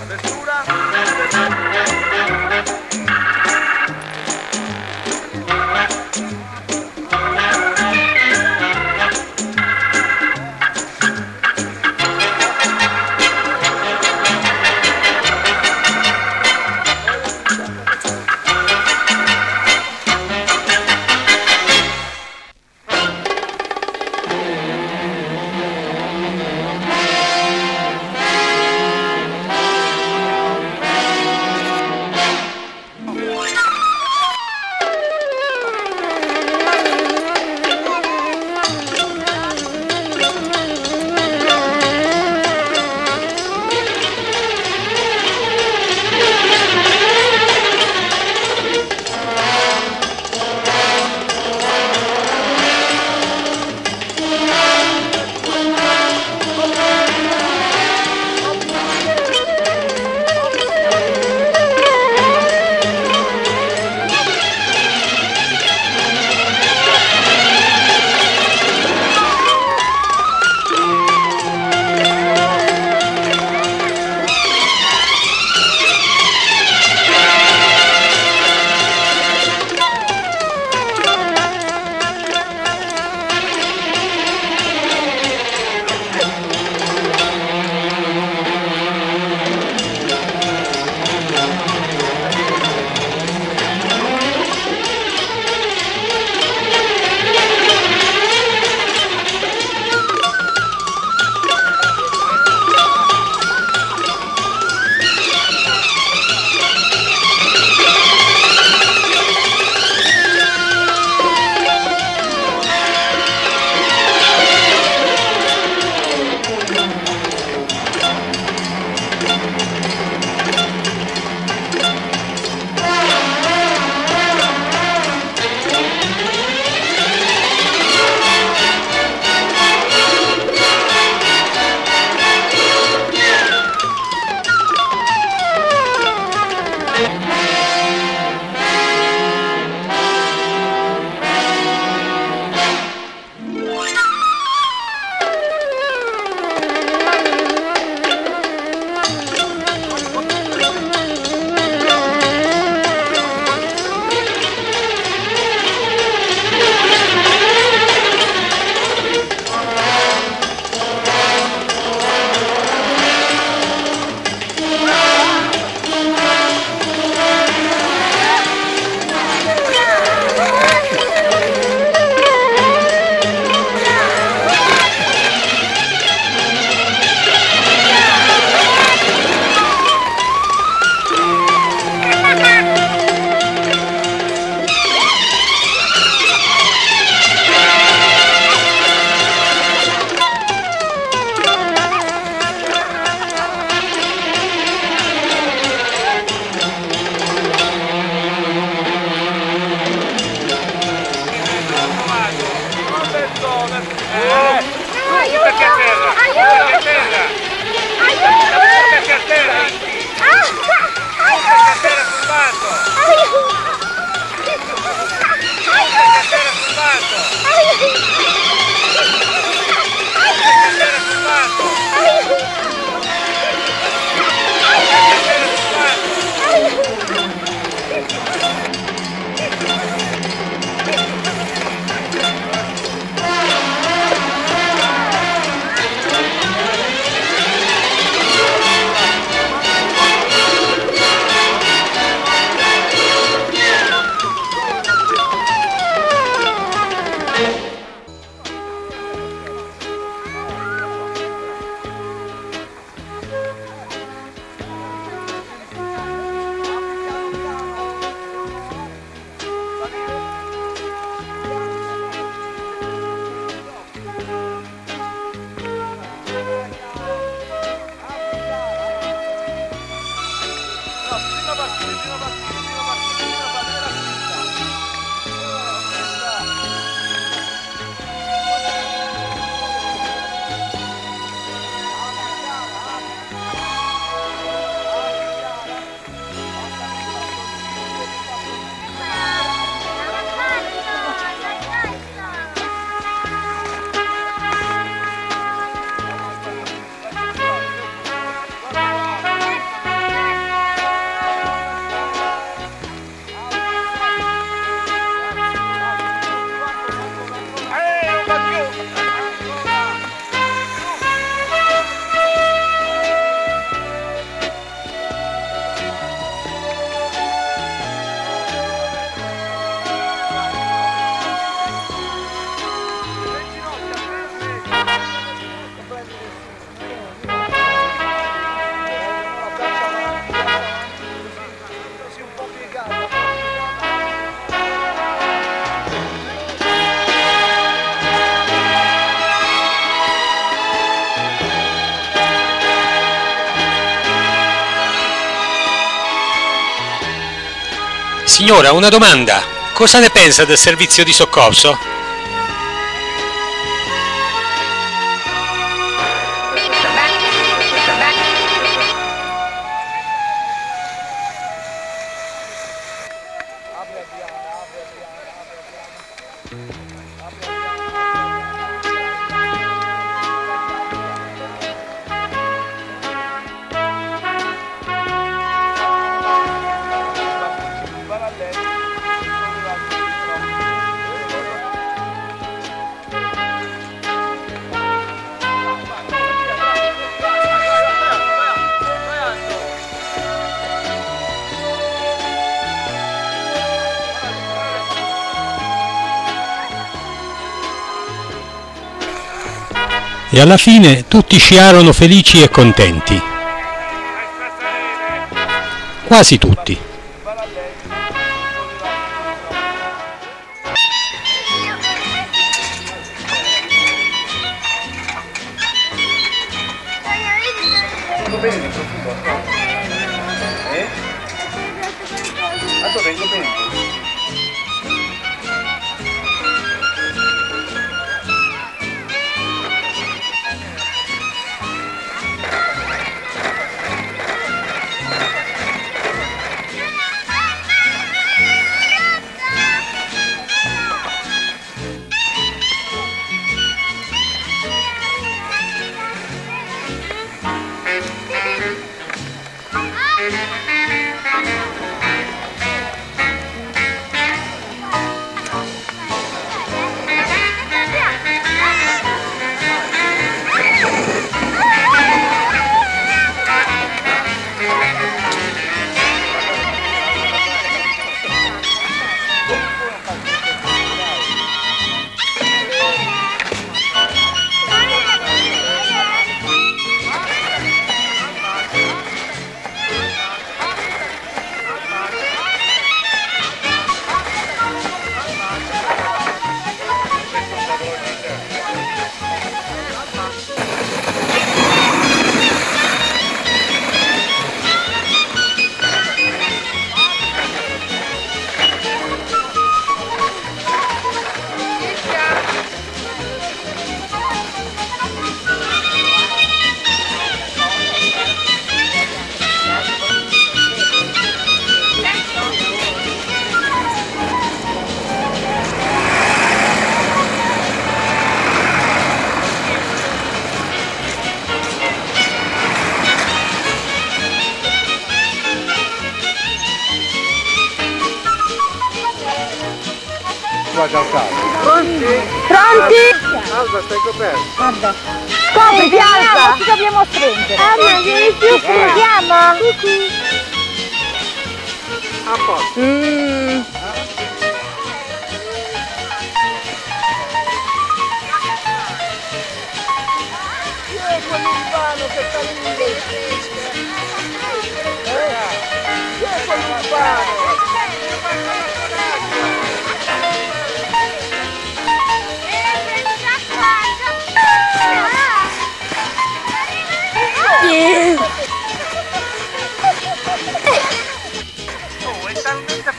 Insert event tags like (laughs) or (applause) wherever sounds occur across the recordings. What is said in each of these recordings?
This Signora, una domanda. Cosa ne pensa del servizio di soccorso? Alla fine tutti sciarono felici e contenti. Quasi tutti. Eh? Tanto vengo bene.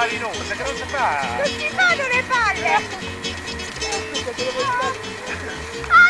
Farinosa che non si fa. Non si fanno le palle! (laughs)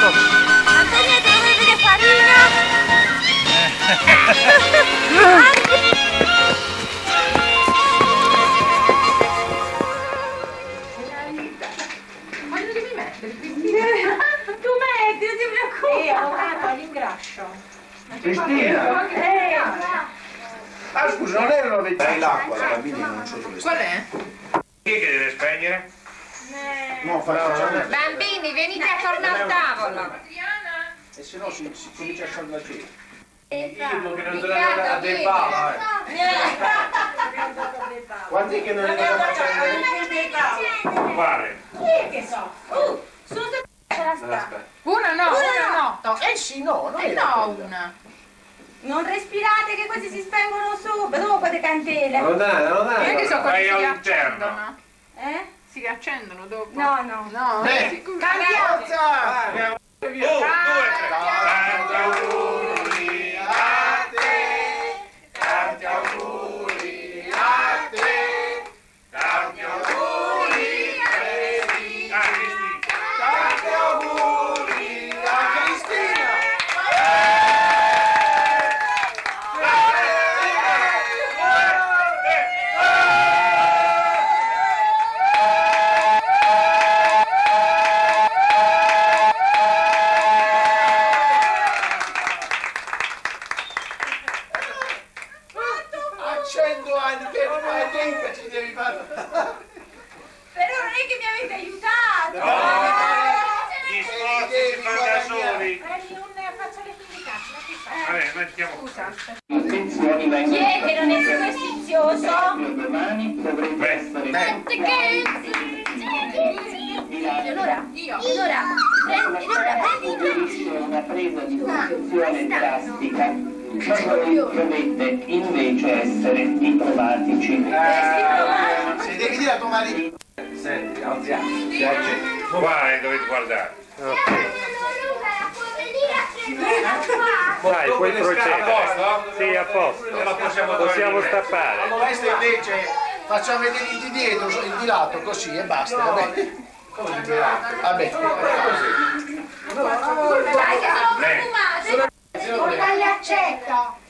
non ti preoccupare. Io ho l'ingrascio. Cristina. Eh, Ah, scusa, non erano dei Dai l'acqua, la bambina non c'è dove Qual è? Chi è che deve spegnere? No, facciamo Bambini, venite attorno al tavolo. E se no si, si comincia a fare la cena. Io che non te la dei bava, eh. Quanti che non è andato a prendere? Quale? Una no, una no. Eh sì, no, non Eh no, una. Non respirate che questi si spengono subito, dopo le candele. Non è che lontana. sono Vai quelli che si all'interno. accendono. Eh? Si riaccendono dopo? No, no. No, Eh. sicuro. Forza! Un, due, tre. Tanti auguri soli. Prendi un facciale indicati. Vabbè, mettiamo vengono Chi è che non è superstizioso? domani dovrete essere Eleonora, io. Eleonora, prendi, Eleonora, prendi una presa di posizione drastica. Dovete invece essere diplomatici. Se devi dire a tuo marito. Senti. Si accende. Qua dovete guardare. Dai, puoi procedere. a posto? Sì, a posto. La possiamo Possiamo stappare. Allora questo invece facciamo vedere il di dietro, il di lato, così e basta, va bene? Come di lato? Vabbè. Così. Dai, che sono profumate. Portali accetto.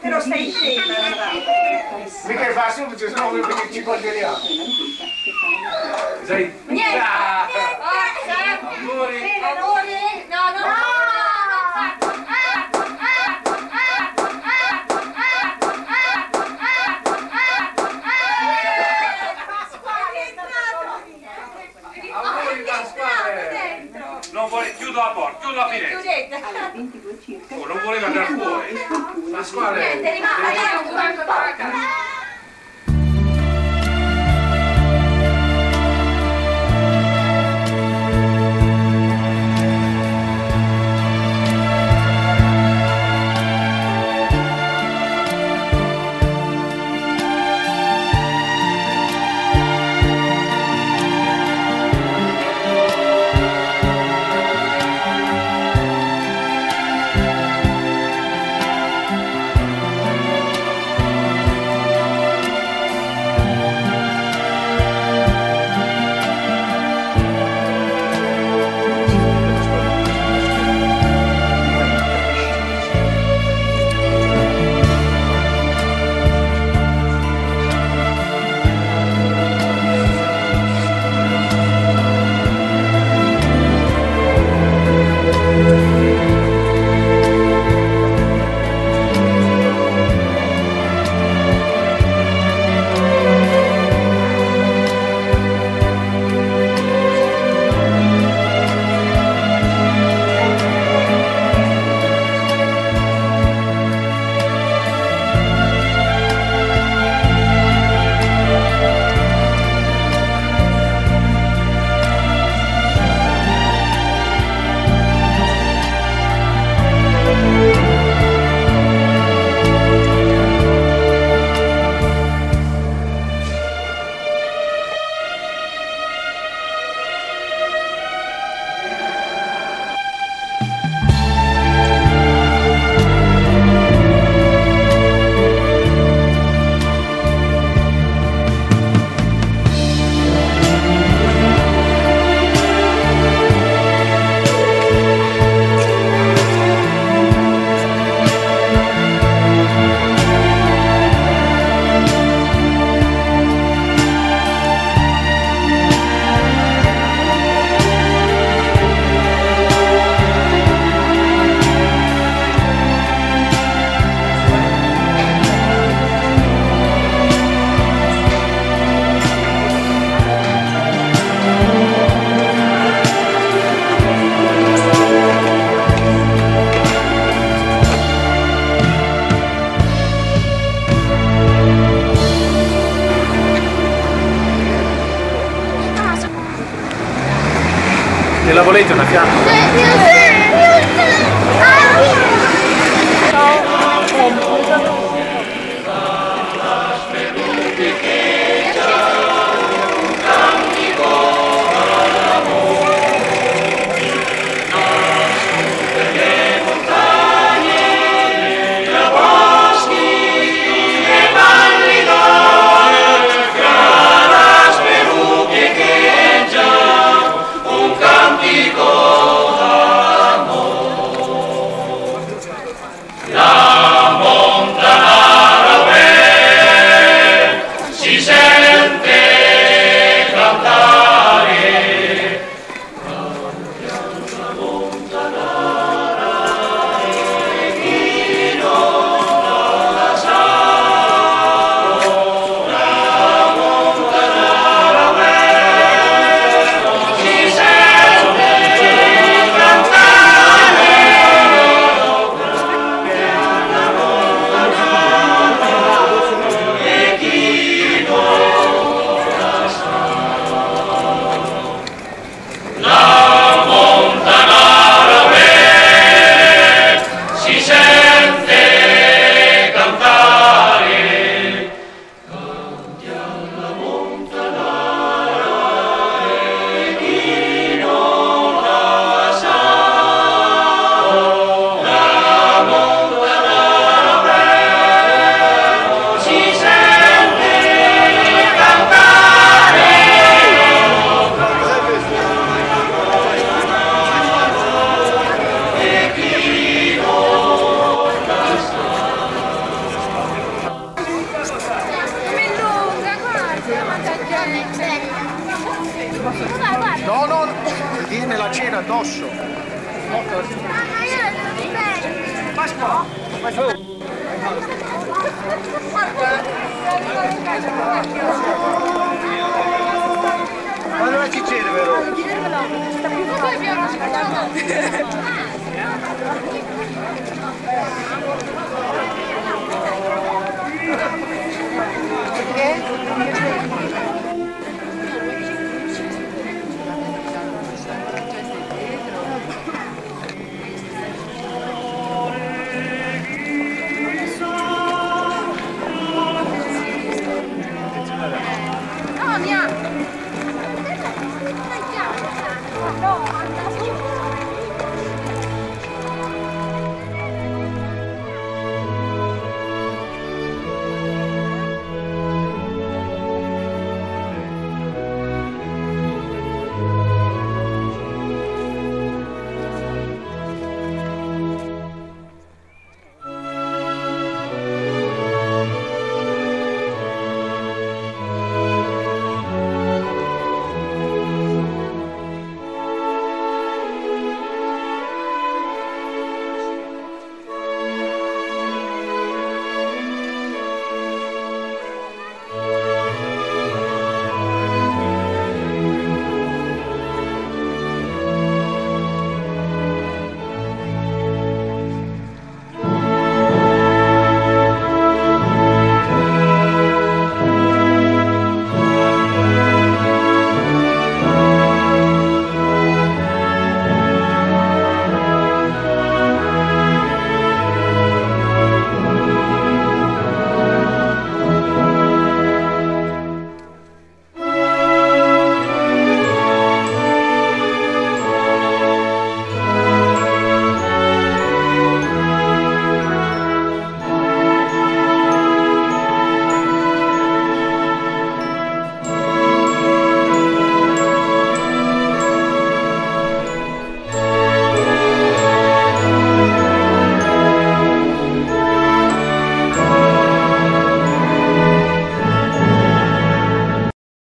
Però stai fermo. Mica è facile perché sennò perché ci consideriamo. La volete una fiamma? 这边的是不是